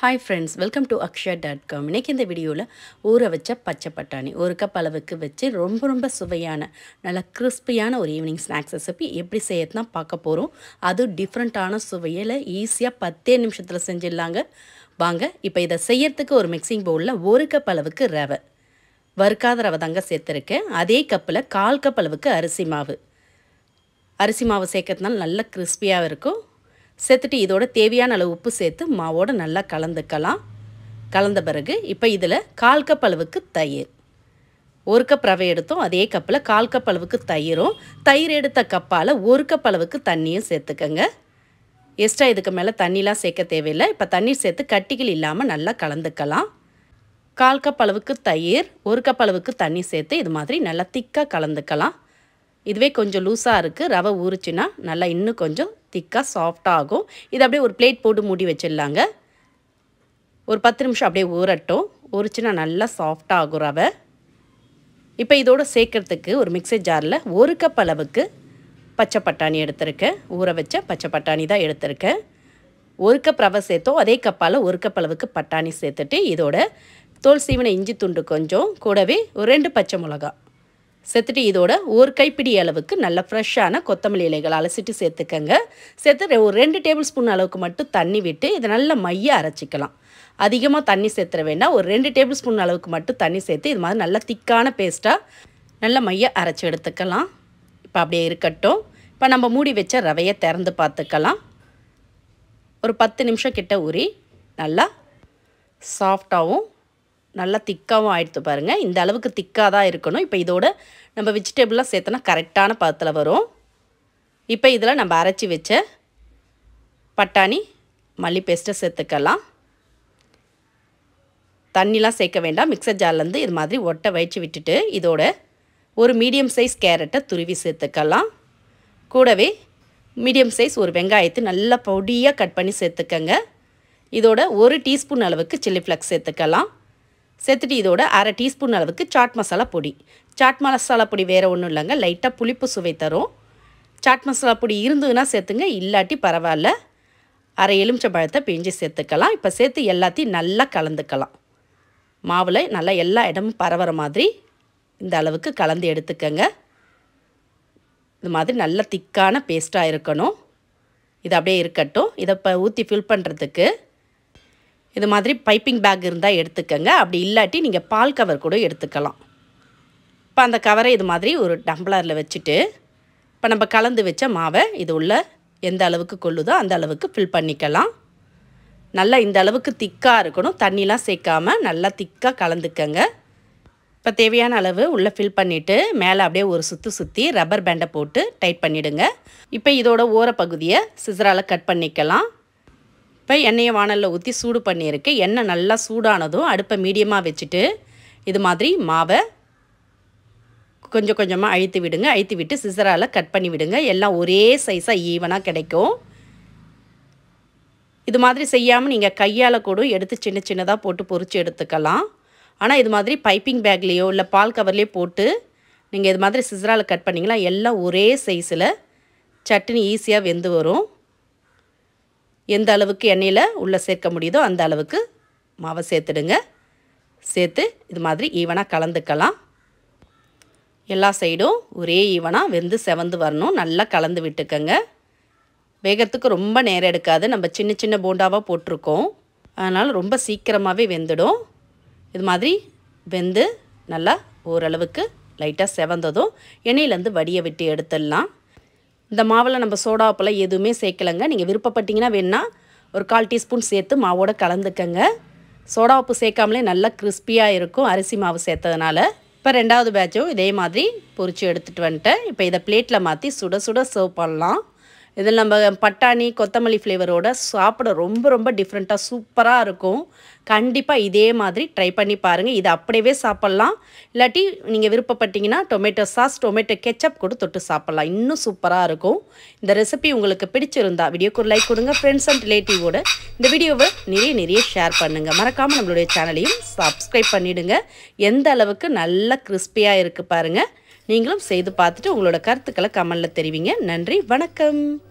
Hi friends welcome to Akshaya dot com இன்றைக்கி இந்த வீடியோவில் ஊற வச்ச பச்சை பட்டாணி ஒரு கப் அளவுக்கு வச்சு ரொம்ப ரொம்ப சுவையான நல்ல கிறிஸ்பியான ஒரு ஈவினிங் ஸ்நாக்ஸ் ரெசிபி எப்படி செய்யறதுனா பார்க்க போகிறோம் அதுவும் டிஃப்ரெண்ட்டான சுவையில் ஈஸியாக பத்தே நிமிஷத்தில் செஞ்சிடலாங்க. வாங்க இப்போ இதை செய்யறதுக்கு ஒரு மிக்சிங் பவுலில் ஒரு கப் அளவுக்கு ரவை. வறுக்காத ரவை தாங்க சேர்த்துருக்கேன். அதே கப்பில் கால் கப் அளவுக்கு அரிசி மாவு. அரிசி மாவு சேர்க்கறதுனால நல்ல கிறிஸ்பியாக இருக்கும். சேர்த்துட்டு இதோட தேவையான அளவு உப்பு சேர்த்து மாவோடு நல்லா கலந்துக்கலாம். கலந்த பிறகு இப்போ இதில் கால் கப் அளவுக்கு தயிர். ஒரு கப் ரவை எடுத்தோம் அதே கப்பில் கால் கப் அளவுக்கு தயிரும். தயிர் எடுத்த கப்பால் ஒரு கப் அளவுக்கு தண்ணியும் சேர்த்துக்கங்க. எக்ஸ்ட்ரா இதுக்கு மேலே தண்ணிலாம் சேர்க்க தேவையில்லை. இப்போ தண்ணீர் சேர்த்து கட்டிகள் இல்லாமல் நல்லா கலந்துக்கலாம். கால் கப் அளவுக்கு தயிர் ஒரு கப் அளவுக்கு தண்ணி சேர்த்து இது மாதிரி நல்லா திக்காக கலந்துக்கலாம். இதுவே கொஞ்சம் லூஸாக இருக்குது ரவை ஊறுச்சுன்னா நல்லா இன்னும் கொஞ்சம் திக்காக சாஃப்டாக ஆகும். இது அப்படியே ஒரு பிளேட் போட்டு மூடி வச்சிடலாங்க. ஒரு பத்து நிமிஷம் அப்படியே ஊறட்டும். உரிச்சுன்னா நல்லா சாஃப்டாகும் ரவை. இப்போ இதோடு சேர்க்குறதுக்கு ஒரு மிக்சர் ஜாரில் ஒரு கப் அளவுக்கு பச்சை பட்டாணி எடுத்திருக்கேன். ஊற வச்ச பச்சை பட்டாணி தான் எடுத்திருக்கேன். ஒரு கப் ரவை சேர்த்தோம். அதே கப்பால் ஒரு கப் அளவுக்கு பட்டாணி சேர்த்துட்டு இதோட தோல் சீவன இஞ்சி துண்டு கொஞ்சம் கூடவே ஒரு ரெண்டு பச்சை மிளகா சேர்த்துட்டு இதோட ஒரு கைப்பிடி அளவுக்கு நல்ல ஃப்ரெஷ்ஷான கொத்தமல்லி இலைகள் அலசிட்டு சேர்த்துக்கங்க. சேர்த்து ஒரு ரெண்டு டேபிள் ஸ்பூன் அளவுக்கு மட்டும் தண்ணி விட்டு இதை நல்லா மைய அரைச்சிக்கலாம். அதிகமாக தண்ணி சேர்த்துற வேண்டாம். ஒரு ரெண்டு டேபிள் ஸ்பூன் அளவுக்கு மட்டும் தண்ணி சேர்த்து இது மாதிரி நல்லா திக்கான பேஸ்ட்டாக நல்ல மைய அரைச்சி எடுத்துக்கலாம். இப்போ அப்படியே இருக்கட்டும். இப்போ நம்ம மூடி வச்ச ரவையை திறந்து பார்த்துக்கலாம். ஒரு பத்து நிமிஷம் கிட்ட உரி நல்லா சாஃப்டாகவும் நல்லா திக்காகவும் ஆயிடுத்து பாருங்கள் இந்த அளவுக்கு திக்காக தான் இருக்கணும். இப்போ இதோட நம்ம வெஜிடபிளாக சேர்த்தோன்னா கரெக்டான பதத்தில் வரும். இப்போ இதில் நம்ம அரைச்சி வச்ச பட்டாணி மல்லி பேஸ்ட்டை சேர்த்துக்கலாம். தண்ணிலாம் சேர்க்க வேண்டாம். மிக்சர் ஜார்லேருந்து இது மாதிரி ஒட்டை வச்சு விட்டுட்டு இதோட ஒரு மீடியம் சைஸ் கேரட்டை துருவி சேர்த்துக்கலாம். கூடவே மீடியம் சைஸ் ஒரு வெங்காயத்தை நல்லா பொடியாக கட் பண்ணி சேர்த்துக்கங்க. இதோட ஒரு டீஸ்பூன் அளவுக்கு சில்லி ஃப்ளக்ஸ் சேர்த்துக்கலாம். சேர்த்துட்டு இதோட அரை டீஸ்பூன் அளவுக்கு சாட் மசாலா பொடி. சாட் மசாலா பொடி வேறு ஒன்றும் இல்லைங்க. லைட்டாக புளிப்பு சுவை தரும். சாட் மசாலா பொடி இருந்ததுன்னா சேர்த்துங்க. இல்லாட்டி பரவாயில்ல. அரை எலுமிச்சை பழத்தை பிஞ்சு சேர்த்துக்கலாம். இப்போ சேர்த்து எல்லாத்தையும் நல்லா கலந்துக்கலாம். மாவில் நல்லா எல்லா இடமும் பரவுற மாதிரி இந்த அளவுக்கு கலந்து எடுத்துக்கங்க. இது மாதிரி நல்ல திக்கான பேஸ்ட்டாக இருக்கணும். இது அப்படியே இருக்கட்டும். இதை இப்போ ஊற்றி ஃபில் பண்ணுறதுக்கு இது மாதிரி பைப்பிங் பேக் இருந்தால் எடுத்துக்கங்க. அப்படி இல்லாட்டி நீங்கள் பால் கவர் கூட எடுத்துக்கலாம். இப்போ அந்த கவரை இது மாதிரி ஒரு டம்ளரில் வச்சுட்டு இப்போ நம்ம கலந்து வச்ச மாவை இது உள்ள எந்த அளவுக்கு கொள்ளுதோ அந்த அளவுக்கு ஃபில் பண்ணிக்கலாம். நல்லா இந்த அளவுக்கு திக்காக இருக்கணும். தண்ணிலாம் சேர்க்காமல் நல்லா திக்காக கலந்துக்கங்க. இப்போ தேவையான அளவு உள்ளே ஃபில் பண்ணிவிட்டு மேலே அப்படியே ஒரு சுற்றி சுற்றி ரப்பர் பேண்டை போட்டு டைட் பண்ணிவிடுங்க இப்போ இதோட ஓரப்பகுதியை சிசரால் கட் பண்ணிக்கலாம். இப்போ எண்ணெயை வானலில் ஊற்றி சூடு பண்ணியிருக்கு. எண்ணெய் நல்லா சூடானதும் அடுப்பை மீடியமாக வச்சுட்டு இது மாதிரி மாவை கொஞ்சம் கொஞ்சமாக அழுத்து விடுங்க. அழுத்து விட்டு சிசரால் கட் பண்ணி விடுங்க. எல்லாம் ஒரே சைஸாக ஈவனாக கிடைக்கும். இது மாதிரி செய்யாமல் நீங்கள் கையால் கூட எடுத்து சின்ன சின்னதாக போட்டு பொறிச்சு எடுத்துக்கலாம். ஆனால் இது மாதிரி பைப்பிங் பேக்லேயோ இல்லை பால் கவர்லேயோ போட்டு நீங்கள் இது மாதிரி சிசரால் கட் பண்ணிங்கன்னா எல்லாம் ஒரே சைஸில் சட்னி ஈஸியாக வெந்து வரும். எந்த அளவுக்கு எண்ணெயில் உள்ளே சேர்க்க முடியுதோ அந்த அளவுக்கு மாவை சேர்த்துடுங்க. சேர்த்து இது மாதிரி ஈவனாக கலந்துக்கலாம். எல்லா சைடும் ஒரே ஈவனாக வெந்து செவந்து வரணும். நல்லா கலந்து விட்டுக்கங்க. வேகத்துக்கு ரொம்ப நேரம் எடுக்காது. நம்ம சின்ன சின்ன போண்டாவாக போட்டிருக்கோம். அதனால் ரொம்ப சீக்கிரமாகவே வெந்துடும். இது மாதிரி வெந்து நல்லா ஓரளவுக்கு லைட்டாக செவந்ததும் எண்ணெயிலேருந்து வடியை விட்டு எடுத்துடலாம். இந்த மாவில் நம்ம சோடாப்பெல்லாம் எதுவுமே சேர்க்கலைங்க. நீங்கள் விருப்பப்பட்டீங்கன்னா வேணால் ஒரு கால் டீஸ்பூன் சேர்த்து மாவோட கலந்துக்கங்க. சோடா உப்பு சேர்க்காமலே நல்லா கிறிஸ்பியாக இருக்கும் அரிசி மாவு சேர்த்ததுனால. இப்போ ரெண்டாவது பேட்சும் இதே மாதிரி பொரிச்சு எடுத்துகிட்டு வந்துட்டேன். இப்போ இதை பிளேட்டில் மாற்றி சுட சுட சர்வ் பண்ணலாம். இதில் நம்ம பட்டாணி கொத்தமல்லி ஃப்ளேவரோட சாப்பிட ரொம்ப ரொம்ப டிஃப்ரெண்ட்டாக சூப்பராக இருக்கும். கண்டிப்பாக இதே மாதிரி ட்ரை பண்ணி பாருங்கள் இதை அப்படியே சாப்பிட்லாம். இல்லாட்டி நீங்கள் விருப்பப்பட்டீங்கன்னா டொமேட்டோ சாஸ் டொமேட்டோ கெச்சப் கூட தொட்டு சாப்பிட்லாம். இன்னும் சூப்பராக இருக்கும். இந்த ரெசிபி உங்களுக்கு பிடிச்சிருந்தா வீடியோக்கு ஒரு லைக் கொடுங்க. ஃப்ரெண்ட்ஸ் அண்ட் ரிலேட்டிவோட இந்த வீடியோவை நிறைய நிறைய ஷேர் பண்ணுங்கள் மறக்காமல் நம்மளுடைய சேனலையும் சப்ஸ்கிரைப் பண்ணிவிடுங்க எந்த அளவுக்கு நல்லா கிறிஸ்பியாக இருக்குது பாருங்கள் நீங்களும் செய்து பார்த்துட்டு உங்களோட கருத்துக்களை கமெண்டில் தெரிவிங்க. நன்றி வணக்கம்.